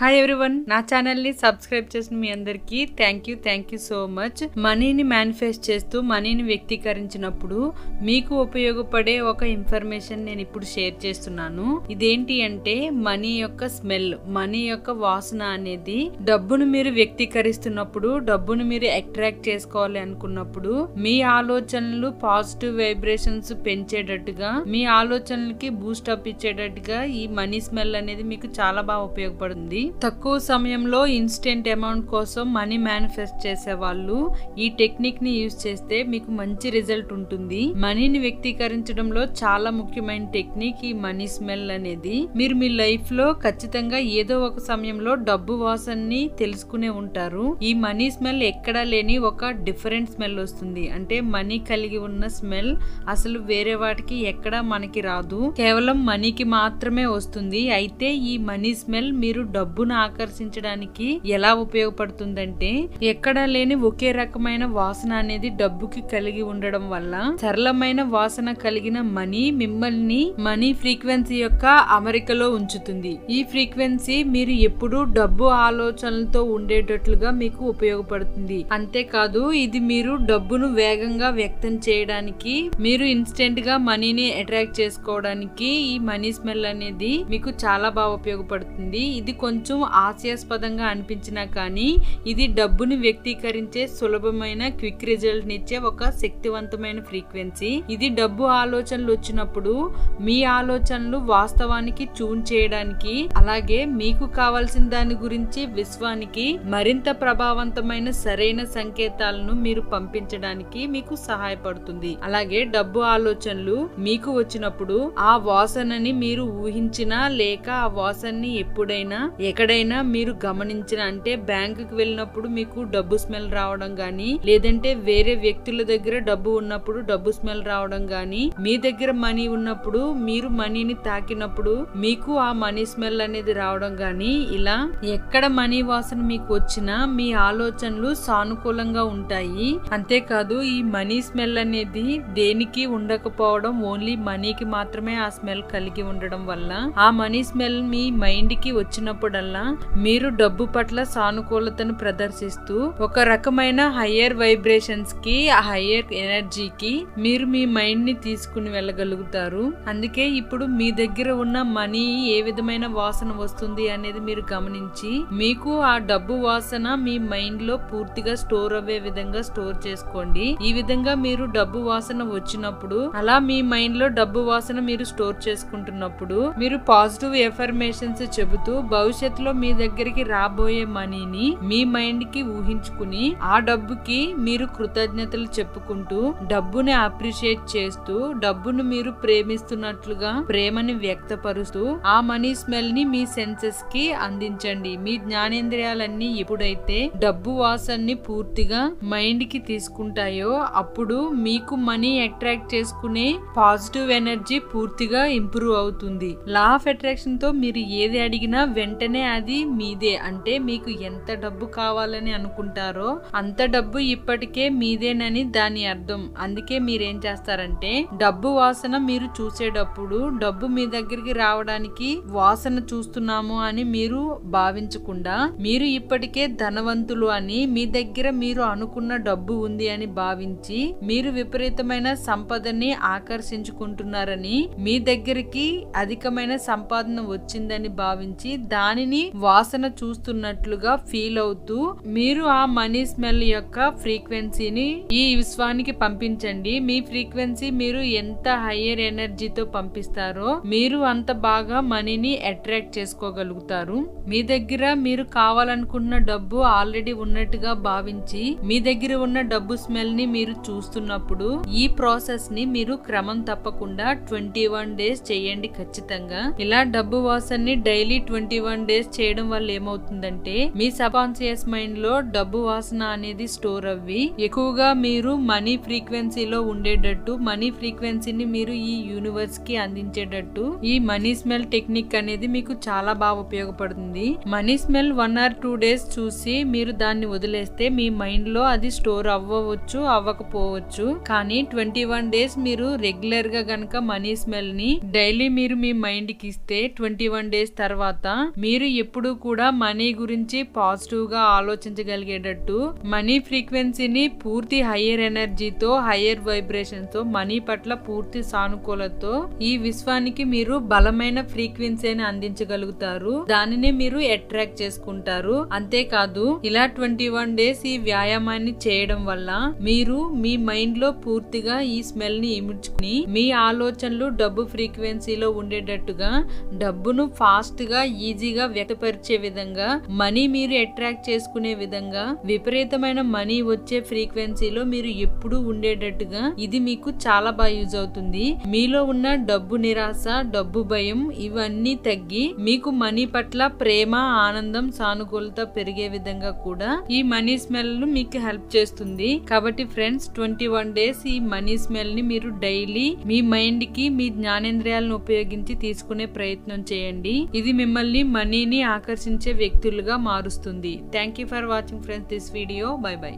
Hi everyone నా ఛానల్ని subscribe చేసిన మీ అందరికి thank you thank you so much మనీని మేనిఫెస్ట్ చేస్తూ మనీని వ్యక్తీకరించినప్పుడు మీకు ఉపయోగపడే ఒక ఇన్ఫర్మేషన్ నేను ఇప్పుడు షేర్ చేస్తున్నాను. ఇదేంటి అంటే మనీ యొక్క స్మెల్ మనీ యొక్క వాసన అనేది డబ్బును మీరు వ్యక్తీకరిస్తున్నప్పుడు డబ్బును మీరు అట్రాక్ట్ చేసుకోవాలి అనుకున్నప్పుడు మీ ఆలోచనలు పాజిటివ్ వైబ్రేషన్స్ పెంచేటట్టుగా మీ ఆలోచనలకి బూస్ట్ అప్ ఇచ్చేటట్టుగా ఈ మనీ స్మెల్ అనేది మీకు చాలా బాగా ఉపయోగపడుతుంది. తక్కువ సమయంలో ఇన్స్టెంట్ అమౌంట్ కోసం మనీ మేనిఫెస్ట్ చేసే వాళ్ళు ఈ టెక్నిక్ని యూజ్ చేస్తే మీకు మంచి రిజల్ట్ ఉంటుంది. మనీని వ్యక్తీకరించడంలో చాలా ముఖ్యమైన టెక్నిక్ ఈ మనీ స్మెల్ అనేది. మీరు మీ లైఫ్లో ఖచ్చితంగా ఏదో ఒక సమయంలో డబ్బు వాసనని తెలుసుకునే ఉంటారు. ఈ మనీ స్మెల్ ఎక్కడా లేని ఒక డిఫరెంట్ స్మెల్ వస్తుంది. అంటే మనీ కలిగి ఉన్న స్మెల్ అసలు వేరే వాటికి ఎక్కడా మనకి రాదు. కేవలం మనీకి మాత్రమే వస్తుంది. అయితే ఈ మనీ స్మెల్ మీరు డబ్బు డబ్బును ఆకర్షించడానికి ఎలా ఉపయోగపడుతుందంటే ఎక్కడా లేని ఒకే రకమైన వాసన అనేది డబ్బుకి కలిగి ఉండడం వల్ల సరళమైన వాసన కలిగిన మనీ మిమ్మల్ని మనీ ఫ్రీక్వెన్సీ యొక్క అమరికలో ఉంచుతుంది. ఈ ఫ్రీక్వెన్సీ మీరు ఎప్పుడూ డబ్బు ఆలోచనలతో ఉండేటట్లుగా మీకు ఉపయోగపడుతుంది. అంతేకాదు ఇది మీరు డబ్బును వేగంగా వ్యక్తం చేయడానికి మీరు ఇన్స్టెంట్గా మనీని అట్రాక్ట్ చేసుకోవడానికి ఈ మనీ స్మెల్ అనేది మీకు చాలా బాగా ఉపయోగపడుతుంది. ఇది కొంచెం హాస్యాస్పదంగా అనిపించినా కానీ ఇది డబ్బుని వ్యక్తీకరించే సులభమైన క్విక్ రిజల్ట్ ఇచ్చే ఒక శక్తివంతమైన ఫ్రీక్వెన్సీ. ఇది డబ్బు ఆలోచనలు వచ్చినప్పుడు మీ ఆలోచనలు వాస్తవానికి ట్యూన్ చేయడానికి అలాగే మీకు కావాల్సిన దాని గురించి విశ్వానికి మరింత ప్రభావవంతమైన సరైన సంకేతాలను మీరు పంపించడానికి మీకు సహాయపడుతుంది. అలాగే డబ్బు ఆలోచనలు మీకు వచ్చినప్పుడు ఆ వాసనని మీరు ఊహించినా లేక ఆ వాసనని ఎప్పుడైనా ఎక్కడైనా మీరు గమనించిన అంటే బ్యాంకుకి వెళ్ళినప్పుడు మీకు డబ్బు స్మెల్ రావడం కానీ లేదంటే వేరే వ్యక్తుల దగ్గర డబ్బు ఉన్నప్పుడు డబ్బు స్మెల్ రావడం కానీ మీ దగ్గర మనీ ఉన్నప్పుడు మీరు మనీని తాకినప్పుడు మీకు ఆ మనీ స్మెల్ అనేది రావడం కానీ ఇలా ఎక్కడ మనీ వాసన మీకు వచ్చినా మీ ఆలోచనలు సానుకూలంగా ఉంటాయి. అంతేకాదు ఈ మనీ స్మెల్ అనేది దేనికి ఉండకపోవడం ఓన్లీ మనీకి మాత్రమే ఆ స్మెల్ కలిగి ఉండడం వల్ల ఆ మనీ స్మెల్ మీ మైండ్కి వచ్చినప్పుడు వచ్చినప్పుడల్లా మీరు డబ్బు పట్ల సానుకూలతను ప్రదర్శిస్తూ ఒక రకమైన హయ్యర్ వైబ్రేషన్స్కి హయ్యర్ ఎనర్జీకి మీరు మీ మైండ్ని తీసుకుని వెళ్ళగలుగుతారు. అందుకే ఇప్పుడు మీ దగ్గర ఉన్న మనీ ఏ విధమైన వాసన వస్తుంది అనేది మీరు గమనించి మీకు ఆ డబ్బు వాసన మీ మైండ్లో పూర్తిగా స్టోర్ అవ్వే విధంగా స్టోర్ చేసుకోండి. ఈ విధంగా మీరు డబ్బు వాసన వచ్చినప్పుడు అలా మీ మైండ్లో డబ్బు వాసన మీరు స్టోర్ చేసుకుంటున్నప్పుడు మీరు పాజిటివ్ ఎఫర్మేషన్స్ చెబుతూ భవిష్యత్తులో మీ దగ్గరికి రాబోయే మనీని మీ మైండ్కి ఊహించుకుని ఆ డబ్బుకి మీరు కృతజ్ఞతలు చెప్పుకుంటూ డబ్బుని అప్రిషియేట్ చేస్తూ డబ్బును మీరు ప్రేమిస్తున్నట్లుగా ప్రేమని వ్యక్తపరుస్తూ ఆ మనీ స్మెల్ని మీ సెన్సెస్కి అందించండి. మీ జ్ఞానేంద్రియాలన్నీ ఎప్పుడైతే డబ్బు వాసన్ని పూర్తిగా మైండ్కి తీసుకుంటాయో అప్పుడు మీకు మనీ అట్రాక్ట్ చేసుకునే పాజిటివ్ ఎనర్జీ పూర్తిగా ఇంప్రూవ్ అవుతుంది. లా ఆఫ్ అట్రాక్షన్తో మీరు ఏది అడిగినా వెంటనే అది మీదే. అంటే మీకు ఎంత డబ్బు కావాలని అనుకుంటారో అంత డబ్బు ఇప్పటికే మీదేనని దాని అర్థం. అందుకే మీరేం చేస్తారంటే డబ్బు వాసన మీరు చూసేటప్పుడు డబ్బు మీ దగ్గరికి రావడానికి వాసన చూస్తున్నాము అని మీరు భావించకుండా మీరు ఇప్పటికే ధనవంతులు అని మీ దగ్గర మీరు అనుకున్న డబ్బు ఉంది అని భావించి మీరు విపరీతమైన సంపదని ఆకర్షించుకుంటున్నారని మీ దగ్గరికి అధికమైన సంపాదన వచ్చిందని భావించి దాని దానిని వాసన చూస్తున్నట్లుగా ఫీల్ అవుతూ మీరు ఆ మనీ స్మెల్ యొక్క ఫ్రీక్వెన్సీని ఈ విశ్వానికి పంపించండి. మీ ఫ్రీక్వెన్సీ మీరు ఎంత హయ్యర్ ఎనర్జీతో పంపిస్తారో మీరు అంత బాగా మనీని అట్రాక్ట్ చేసుకోగలుగుతారు. మీ దగ్గర మీరు కావాలనుకున్న డబ్బు ఆల్రెడీ ఉన్నట్టుగా భావించి మీ దగ్గర ఉన్న డబ్బు స్మెల్ని మీరు చూస్తున్నప్పుడు ఈ ప్రాసెస్ని మీరు క్రమం తప్పకుండా ట్వంటీ వన్ డేస్ చేయండి ఖచ్చితంగా. ఇలా డబ్బు వాసనని డైలీ ట్వంటీ వన్ డేస్ చేయడం వల్ల ఏమవుతుందంటే మీ సబాన్సియస్ మైండ్లో డబ్బు వాసన అనేది స్టోర్ అవ్వి ఎక్కువగా మీరు మనీ ఫ్రీక్వెన్సీలో ఉండేటట్టు మనీ ఫ్రీక్వెన్సీని మీరు ఈ యూనివర్స్కి అందించేటట్టు ఈ మనీ స్మెల్ టెక్నిక్ అనేది మీకు చాలా బాగా ఉపయోగపడుతుంది. Money smell one or two days చూసి మీరు దాన్ని వదిలేస్తే మీ మైండ్లో అది స్టోర్ అవ్వవచ్చు అవ్వకపోవచ్చు. కానీ ట్వంటీ వన్ డేస్ మీరు రెగ్యులర్గా గనక మనీ స్మెల్ని డైలీ మీరు మీ మైండ్కి ఇస్తే ట్వంటీ వన్ డేస్ తర్వాత మీరు ఎప్పుడూ కూడా మనీ గురించి పాజిటివ్గా ఆలోచించగలిగేటట్టు మనీ ఫ్రీక్వెన్సీని పూర్తి హయ్యర్ ఎనర్జీతో హయ్యర్ వైబ్రేషన్తో మనీ పట్ల పూర్తి సానుకూలతో ఈ విశ్వానికి మీరు బలమైన ఫ్రీక్వెన్సీని అందించగలుగుతారు. దానిని మీరు అట్రాక్ట్ చేసుకుంటారు. అంతేకాదు ఇలా ట్వంటీ వన్ డేస్ ఈ వ్యాయామాన్ని చేయడం వల్ల మీరు మీ మైండ్లో పూర్తిగా ఈ స్మెల్ని ఇమిడ్చుకుని మీ ఆలోచనలు డబ్బు ఫ్రీక్వెన్సీలో ఉండేటట్టుగా డబ్బును ఫాస్ట్గా ఈజీగా వ్యక్తపరిచే విధంగా మనీ మీరు అట్రాక్ట్ చేసుకునే విధంగా విపరీతమైన మనీ వచ్చే ఫ్రీక్వెన్సీలో మీరు ఎప్పుడూ ఉండేటట్టుగా ఇది మీకు చాలా బాగా యూజ్ అవుతుంది. మీలో ఉన్న డబ్బు నిరాశ డబ్బు భయం ఇవన్నీ తగ్గి మీకు మనీ పట్ల ప్రేమ ఆనందం సానుకూలత పెరిగే విధంగా కూడా ఈ మనీ స్మెల్ను మీకు హెల్ప్ చేస్తుంది. కాబట్టి ఫ్రెండ్స్ ట్వంటీ వన్ డేస్ ఈ మనీ స్మెల్ని మీరు డైలీ మీ మైండ్కి మీ జ్ఞానేంద్రియాలను ఉపయోగించి తీసుకునే ప్రయత్నం చేయండి. ఇది మిమ్మల్ని మనీ మనీని ఆకర్షించే వ్యక్తులుగా మారుస్తుంది. Thank you for watching friends this video bye bye